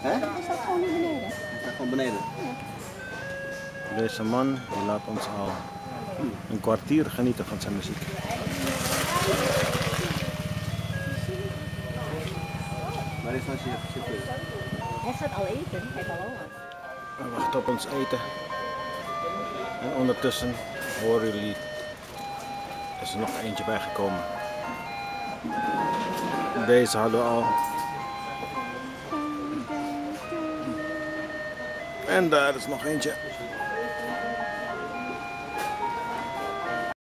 Hè? Hij staat gewoon hier beneden. Hij staat gewoon beneden. Deze man die laat ons al een kwartier genieten van zijn muziek. Waar is nou zijn? Hij gaat al eten. Hij heeft al. We wachten op ons eten. En ondertussen horen jullie, is er nog eentje bijgekomen. Deze hadden we al. En daar is nog eentje.